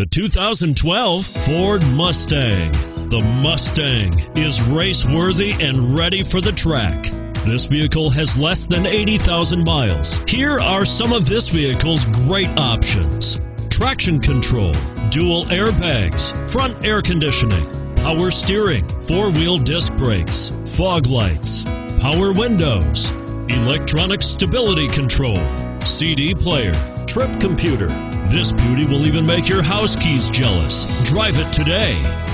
The 2012 Ford Mustang. The Mustang is race worthy and ready for the track. This vehicle has less than 80,000 miles. Here are some of this vehicle's great options traction control, dual airbags, front air conditioning, power steering, four wheel disc brakes, fog lights, power windows, electronic stability control, CD player, trip computer. This beauty will even make your house keys jealous. Drive it today.